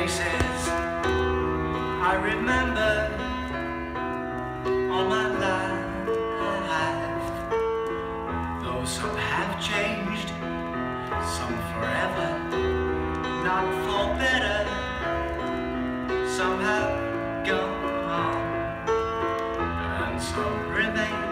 faces I remember all my life. Though some have changed, some forever Not for better, some have gone on And some remain.